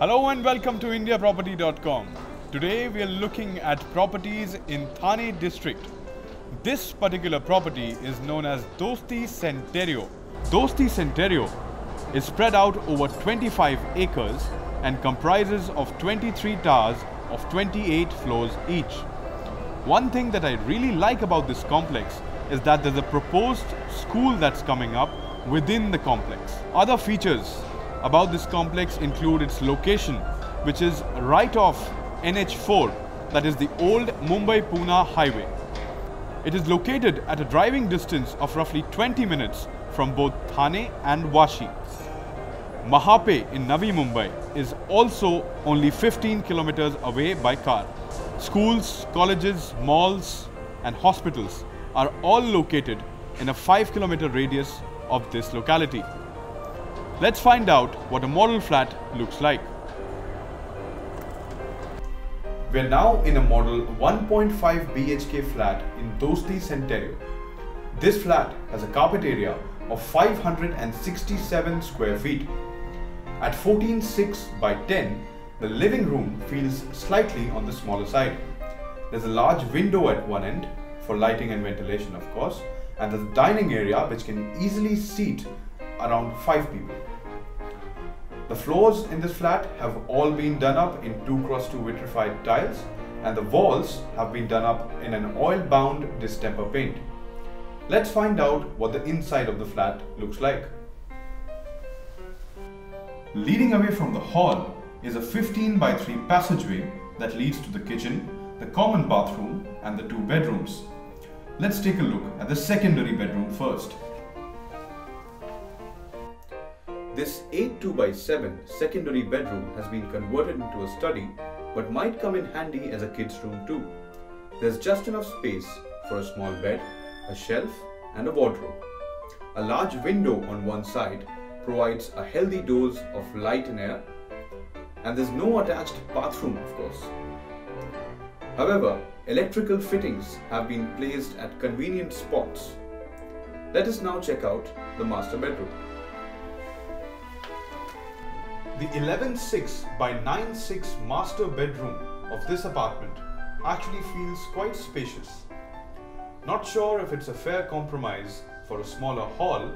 Hello and welcome to IndiaProperty.com. Today we are looking at properties in Thane district. This particular property is known as Dosti Centerio. Dosti Centerio is spread out over 25 acres and comprises of 23 towers of 28 floors each. One thing that I really like about this complex is that there's a proposed school that's coming up within the complex. Other features about this complex include its location, which is right off NH4, that is the old Mumbai-Pune highway. It is located at a driving distance of roughly 20 minutes from both Thane and Vashi. Mahape in Navi Mumbai is also only 15 kilometers away by car. Schools, colleges, malls and hospitals are all located in a 5 kilometer radius of this locality. Let's find out what a model flat looks like. We are now in a model 1.5 BHK flat in Dosti Centerio. This flat has a carpet area of 567 square feet. At 14.6 by 10, the living room feels slightly on the smaller side. There's a large window at one end for lighting and ventilation of course and the dining area which can easily seat around 5 people. The floors in this flat have all been done up in 2 cross 2 vitrified tiles and the walls have been done up in an oil bound distemper paint. Let's find out what the inside of the flat looks like. Leading away from the hall is a 15 by 3 passageway that leads to the kitchen, the common bathroom and the two bedrooms. Let's take a look at the secondary bedroom first. This 8 2 by 7 secondary bedroom has been converted into a study but might come in handy as a kid's room too. There's just enough space for a small bed, a shelf and a wardrobe. A large window on one side provides a healthy dose of light and air and there's no attached bathroom of course. However, electrical fittings have been placed at convenient spots. Let us now check out the master bedroom. The 11.6 by 9.6 master bedroom of this apartment actually feels quite spacious. Not sure if it's a fair compromise for a smaller hall,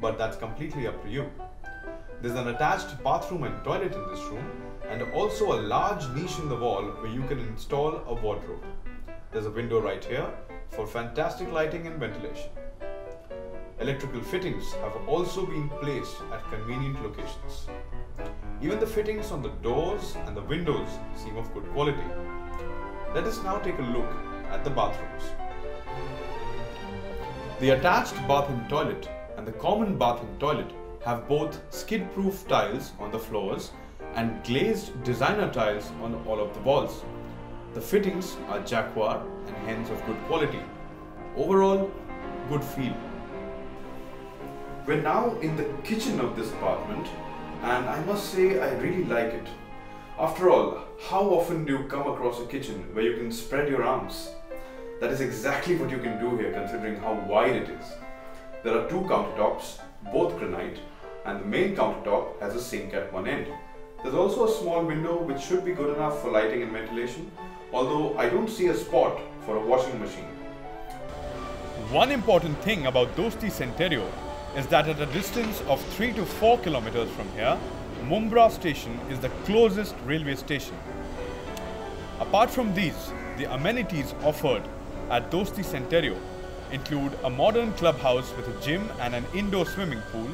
but that's completely up to you. There's an attached bathroom and toilet in this room and also a large niche in the wall where you can install a wardrobe. There's a window right here for fantastic lighting and ventilation. Electrical fittings have also been placed at convenient locations. Even the fittings on the doors and the windows seem of good quality. Let us now take a look at the bathrooms. The attached bath and toilet and the common bath and toilet have both skid-proof tiles on the floors and glazed designer tiles on all of the walls. The fittings are Jaquar and hence of good quality. Overall, good feel. We're now in the kitchen of this apartment and I must say I really like it. After all, how often do you come across a kitchen where you can spread your arms? That is exactly what you can do here considering how wide it is. There are two countertops, both granite, and the main countertop has a sink at one end. There's also a small window which should be good enough for lighting and ventilation, although I don't see a spot for a washing machine. One important thing about Dosti Centerio is that at a distance of 3 to 4 kilometers from here, Mumbra station is the closest railway station. Apart from these, the amenities offered at Dosti Centerio include a modern clubhouse with a gym and an indoor swimming pool,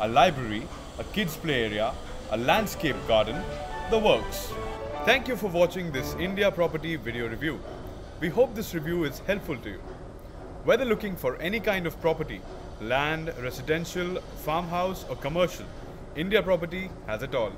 a library, a kids play area, a landscape garden, the works. Thank you for watching this India property video review. We hope this review is helpful to you. Whether looking for any kind of property, land, residential, farmhouse or commercial, India Property has it all.